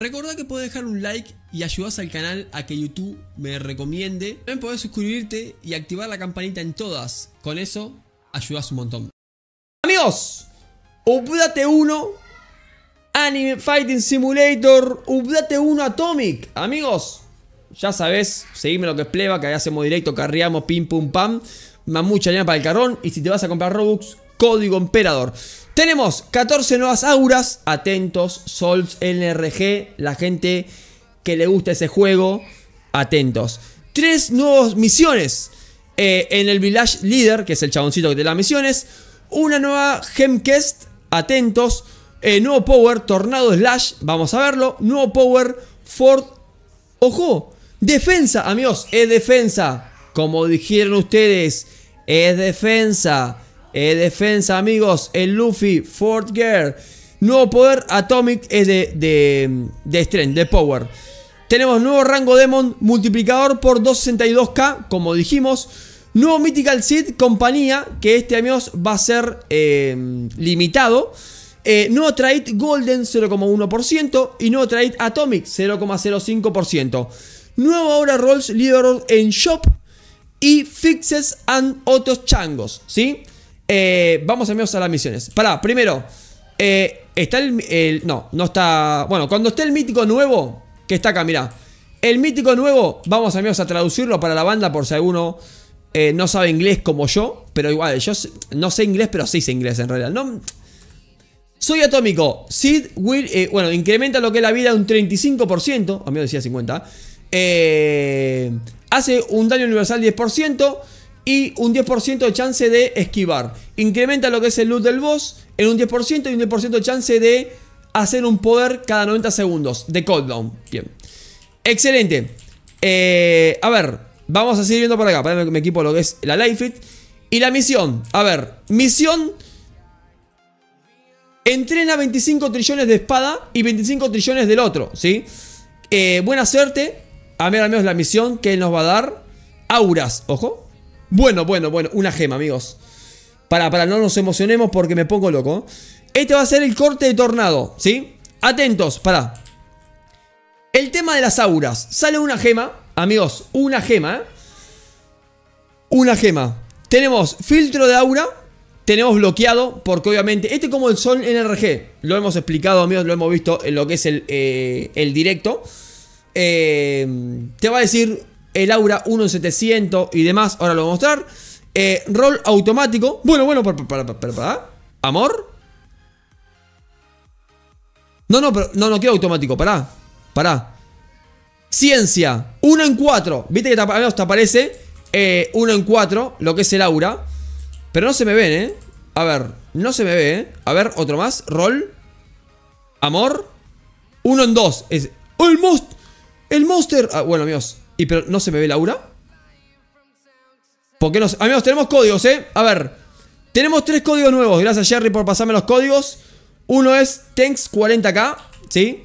Recordá que podés dejar un like y ayudás al canal a que YouTube me recomiende. También podés suscribirte y activar la campanita en todas. Con eso ayudás un montón. Amigos, Update 1 Anime Fighting Simulator Update 1 Atomic. Amigos, ya sabes, seguime lo que es pleba, que ahí hacemos directo, carriamos, pim pum pam. Más mucha línea para el carrón. Y si te vas a comprar Robux, código emperador. Tenemos 14 nuevas auras. Atentos, Souls NRG. La gente que le gusta ese juego. Atentos. Tres nuevas misiones. Eh, en el Village Leader, que es el chaboncito que te da misiones. Una nueva Gemquest. Atentos. Eh, nuevo Power, Tornado Slash. Vamos a verlo. Nuevo Power, Ford. Ojo. Defensa, amigos. Es defensa. Como dijeron ustedes. Es defensa. Eh, defensa, amigos. El Luffy, Fort Gear. Nuevo poder Atomic es de, de, de Strength, de Power. Tenemos nuevo rango Demon multiplicador por 262k, como dijimos. Nuevo Mythical Seed, compañía, que este, amigos, va a ser eh, limitado. Eh, nuevo Trade Golden 0,1% y nuevo Trade Atomic 0,05%. Nuevo ahora Rolls Leader en Shop y Fixes and otros changos, ¿sí? Eh, vamos amigos a las misiones. Pará, primero. Eh, está el, No, no está... Bueno, cuando esté el mítico nuevo, que está acá, mirá. El mítico nuevo, vamos amigos a traducirlo para la banda por si alguno eh, no sabe inglés como yo. Pero igual, yo no sé inglés, pero sí sé inglés en realidad. No... Soy atómico. Sid will... bueno, incrementa lo que es la vida un 35%. A mí me decía 50. hace un daño universal 10% y un 10% de chance de esquivar. Incrementa lo que es el loot del boss en un 10% y un 10% de chance de hacer un poder cada 90 segundos de cooldown. Bien. Excelente. Eh, a ver, vamos a seguir viendo por acá. Para que me equipo lo que es la Life Fit. Y la misión. A ver, misión. Entrena 25 trillones de espada y 25 trillones del otro, ¿sí? Eh, buena suerte. A ver, al menos la misión que nos va a dar. Auras, ojo. Bueno, bueno, bueno, una gema, amigos. Para, para, no nos emocionemos porque me pongo loco. Este va a ser el corte de tornado, ¿sí? Atentos, para. El tema de las auras. Sale una gema, amigos, una gema, ¿eh? Una gema. Tenemos filtro de aura. Tenemos bloqueado, porque obviamente, este es como el sol NRG. Lo hemos explicado, amigos, lo hemos visto en lo que es el, eh, el directo. Eh, te va a decir el aura 1 en 700 y demás. Ahora lo voy a mostrar. Eh, rol automático. Bueno, bueno, para, para, para, para, ¿Amor? No, no, pero no, no quiero automático. Pará. Pará. Ciencia. 1 en 4. Viste que te, te aparece 1 eh, en 4, lo que es el aura. Pero no se me ven, ¿eh? A ver, no se me ve, ¿eh? A ver, otro más. Rol. Amor. 1 en 2. Es... ¡Oh, el monster! ¡El monster! Ah, bueno, amigos. ¿Y pero no se me ve Laura? ¿Por qué no? Amigos, tenemos códigos, ¿eh? A ver. Tenemos tres códigos nuevos. Gracias, Jerry, por pasarme los códigos. Uno es Tanks40k, ¿sí?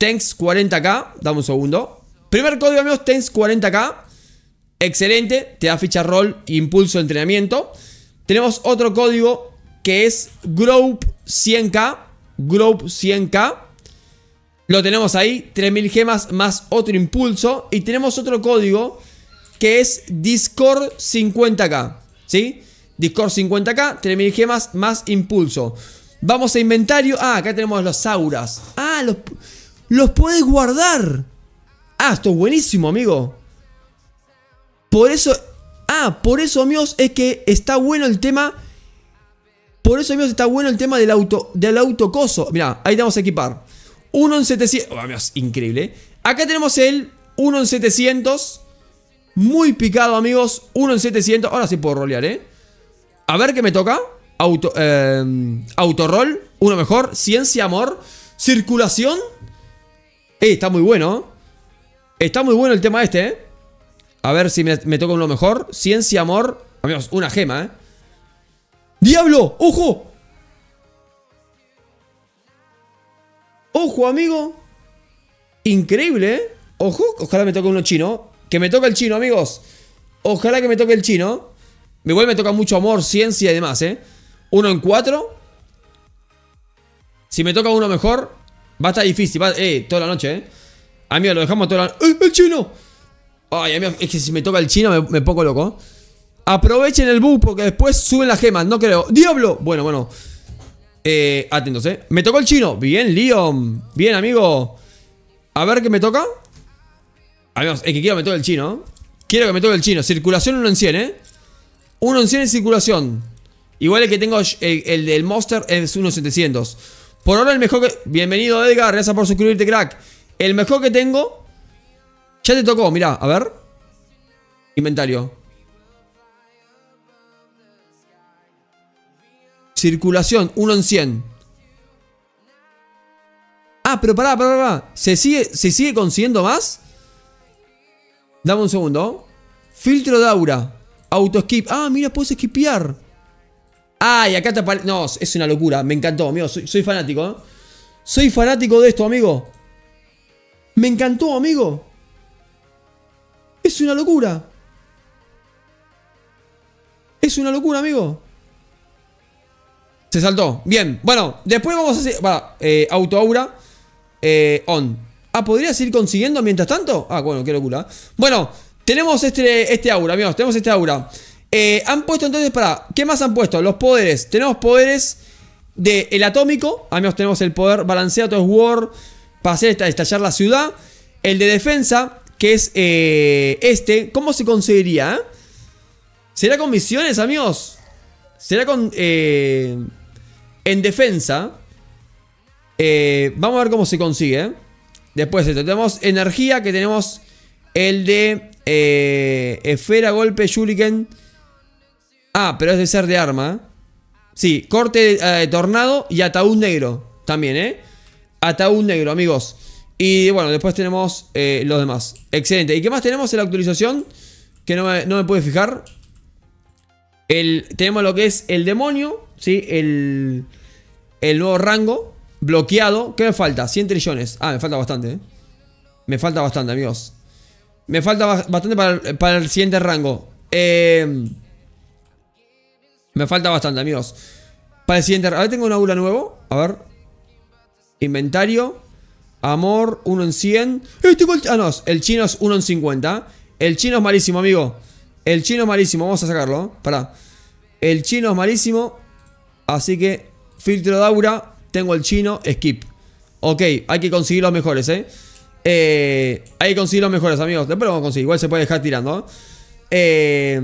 Tanks40k. Dame un segundo. Primer código, amigos, Tanks40k. Excelente. Te da ficha roll, impulso entrenamiento. Tenemos otro código que es Group 100k. Group 100k. Lo tenemos ahí, 3000 gemas más otro impulso. Y tenemos otro código que es Discord 50k. ¿Sí? Discord 50k, 3000 gemas más impulso. Vamos a inventario. Ah, acá tenemos los auras. Ah, los, los puedes guardar. Ah, esto es buenísimo, amigo. Por eso... Ah, por eso, amigos, es que está bueno el tema... Por eso, amigos, está bueno el tema del auto del autocoso. Mira, ahí vamos a equipar. 1 en 700. increíble. Acá tenemos el 1 en 700. Muy picado, amigos. 1 en 700. Ahora sí puedo rolear, ¿eh? A ver qué me toca. Auto, eh. Uno mejor. Ciencia, amor. Circulación. Eh, está muy bueno. Está muy bueno el tema este, ¿eh? A ver si me, me toca uno mejor. Ciencia, amor. Amigos, una gema, ¿eh? ¡Diablo! ¡Ojo! Ojo, amigo. Increíble, ¿eh? Ojo, ojalá me toque uno chino. Que me toque el chino, amigos. Ojalá que me toque el chino. Igual me toca mucho amor, ciencia y demás, ¿eh? Uno en cuatro. Si me toca uno mejor. Va a estar difícil, eh, toda la noche, eh. Amigo, lo dejamos toda la ¡Eh, el chino! Ay, amigo, es que si me toca el chino me, me pongo loco. Aprovechen el bug porque después suben las gemas, no creo. ¡Diablo! Bueno, bueno. Eh, atentos, eh. Me tocó el chino. Bien, Leon. Bien, amigo. A ver qué me toca. Amigos, es que quiero que me toque el chino. Quiero que me toque el chino. Circulación 1 en 100, eh. 1 en 100 en circulación. Igual el que tengo, el, del Monster es 1.700. Por ahora el mejor que... Bienvenido Edgar, gracias por suscribirte, crack. El mejor que tengo... Ya te tocó, mirá, a ver. Inventario. Circulación, 1 en 100. Ah, pero pará, pará, pará. ¿Se sigue, ¿Se sigue consiguiendo más? Dame un segundo. Filtro de aura. Auto skip. Ah, mira, puedes skipear. Ah, y acá te aparece... No, es una locura. Me encantó, amigo. Soy, fanático, ¿eh? Soy fanático de esto, amigo. Me encantó, amigo. Es una locura. Es una locura, amigo. Se saltó. Bien. Bueno, después vamos a hacer... Va, eh, auto aura. Eh, on. Ah, ¿podrías ir consiguiendo mientras tanto? Ah, bueno, qué locura. Bueno, tenemos este, este aura, amigos. Tenemos este aura. Eh, han puesto entonces, para, ¿qué más han puesto? Los poderes. Tenemos poderes del el atómico. Amigos, tenemos el poder balanceado War para hacer estallar la ciudad. El de defensa, que es eh, este. ¿Cómo se conseguiría? ¿Será con misiones, amigos? ¿Será con... Eh, en defensa? vamos a ver cómo se consigue. Después de esto, tenemos energía, que tenemos el de esfera, golpe, shuriken Ah, pero es de ser de arma. Sí, corte eh, tornado y ataúd negro. También, ¿eh? Ataúd negro, amigos. Y bueno, después tenemos eh, los demás. Excelente. ¿Y qué más tenemos en la actualización? Que no me, no puede fijar. El, tenemos lo que es el demonio. ¿Sí? El, el nuevo rango. Bloqueado. ¿Qué me falta? 100 trillones. Ah, me falta bastante, ¿eh? Me falta bastante, amigos. Me falta bastante para, el siguiente rango. Eh... Me falta bastante, amigos. Para el siguiente... A ver, tengo un aura nuevo. A ver. Inventario. Amor, 1 en 100. ¡Eh, tengo el... Ah, no, el chino es 1 en 50. El chino es malísimo, amigo. El chino es malísimo. Vamos a sacarlo. Pará. El chino es malísimo. Así que, filtro de aura. Tengo el chino, skip. Ok, hay que conseguir los mejores, ¿eh? eh hay que conseguir los mejores, amigos. Después lo vamos a conseguir. Igual se puede dejar tirando. Eh...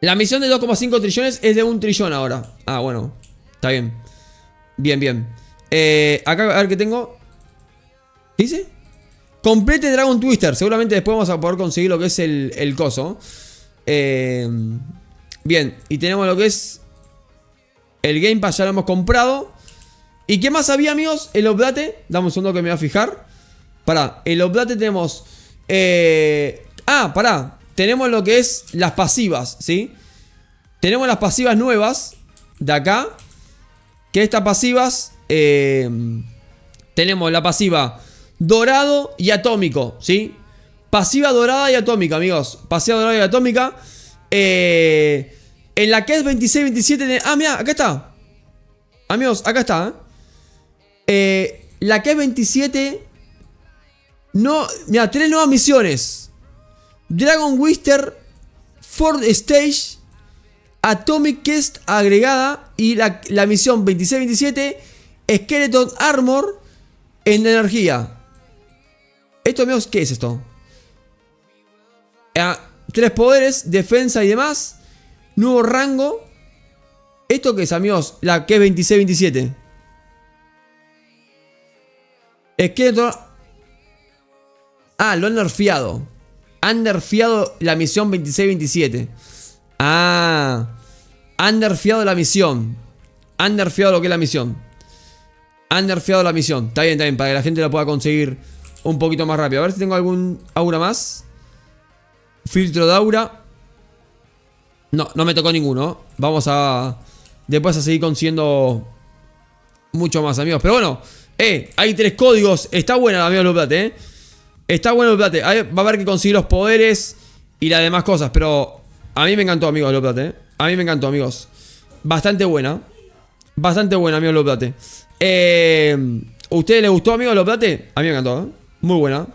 La misión de 2,5 trillones es de un trillón ahora. Ah, bueno. Está bien. Bien, bien. Eh, acá, a ver qué tengo. ¿Qué dice? Complete Dragon Twister. Seguramente después vamos a poder conseguir lo que es el, el coso. Eh, bien. Y tenemos lo que es... El Game Pass ya lo hemos comprado. ¿Y qué más había, amigos? El Oblate. Dame un segundo que me voy a fijar. Pará. El Oblate tenemos... Eh, ah, pará tenemos lo que es las pasivas, ¿sí? Tenemos las pasivas nuevas de acá. Que estas pasivas... Eh, tenemos la pasiva dorado y atómico, ¿sí? Pasiva dorada y atómica, amigos. Pasiva dorada y atómica. Eh, en la que es 26-27... Ah, mira, acá está. Amigos, acá está. ¿eh? la que es 27... No, mira, tres nuevas misiones. Dragon Wister, Ford Stage, Atomic Quest agregada y la, misión 2627, Skeleton Armor en energía. Esto, amigos, ¿qué es esto? Ah, tres poderes, defensa y demás. Nuevo rango. ¿Esto qué es, amigos? La que es 2627. Skeleton... Ah, lo han nerfeado. Han nerfeado la misión 26-27. Ah. Han nerfeado la misión. Han nerfeado lo que es la misión. Han nerfeado la misión. Está bien, está bien. Para que la gente la pueda conseguir un poquito más rápido. A ver si tengo algún aura más. Filtro de aura. No, no me tocó ninguno. Vamos a... Después a seguir consiguiendo... Mucho más, amigos. Pero bueno. Eh, hay tres códigos. Está buena, amigos, lo plate, eh. Está bueno el plate. Va a haber que conseguir los poderes y las demás cosas. Pero a mí me encantó, amigos, lo plate. A mí me encantó, amigos. Bastante buena. Bastante buena, amigos, lo plate. Eh, ¿A ustedes les gustó, amigos, los plate? A mí me encantó, ¿eh? Muy buena.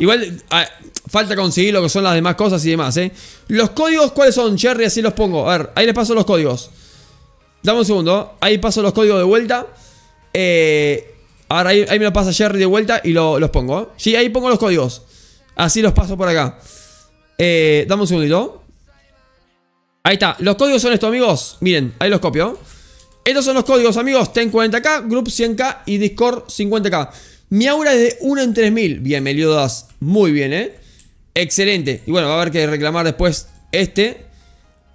Igual ah, falta conseguir lo que son las demás cosas y demás, ¿eh? Los códigos, ¿cuáles son, Cherry? Así los pongo. A ver, ahí les paso los códigos. Dame un segundo. Ahí paso los códigos de vuelta. Eh, ahora ahí, me lo pasa Cherry de vuelta y los pongo. Sí, ahí pongo los códigos. Así los paso por acá. Eh, dame un segundito. Ahí está. Los códigos son estos, amigos. Miren, ahí los copio. Estos son los códigos, amigos. Ten 40k, Group 100k y Discord 50k. Mi aura es de 1 en 3000. Bien, Meliodas. Muy bien, ¿eh? Excelente. Y bueno, va a haber que reclamar después este.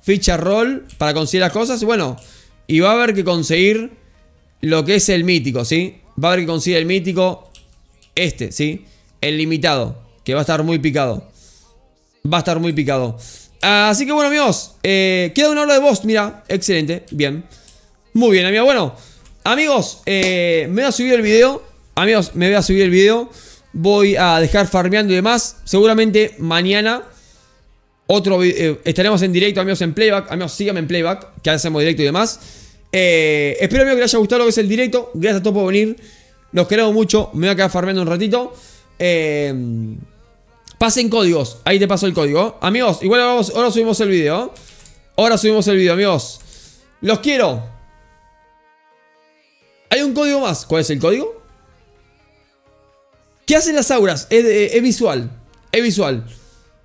Ficha roll para conseguir las cosas. Y bueno, y va a haber que conseguir lo que es el mítico, ¿sí? Va a haber que conseguir el mítico este, ¿sí? El limitado, que va a estar muy picado. Va a estar muy picado. Así que bueno, amigos, eh, queda una hora de voz, mira, excelente, bien. Muy bien, amigos. Bueno, amigos, eh, me voy a subir el video. Amigos, me voy a subir el video. Voy a dejar farmeando y demás. Seguramente mañana otro eh, estaremos en directo, amigos, en playback. Amigos, síganme en playback, que hacemos directo y demás. Eh, espero, amigos, que les haya gustado lo que es el directo. Gracias a todos por venir. Los queremos mucho. Me voy a quedar farmeando un ratito. pasen códigos. Ahí te paso el código. Amigos, igual ahora subimos el video. Ahora subimos el video, amigos. Los quiero. Hay un código más. ¿Cuál es el código? ¿Qué hacen las auras? Es, visual. Es visual.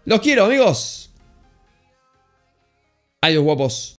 Los quiero, amigos. Adiós, guapos.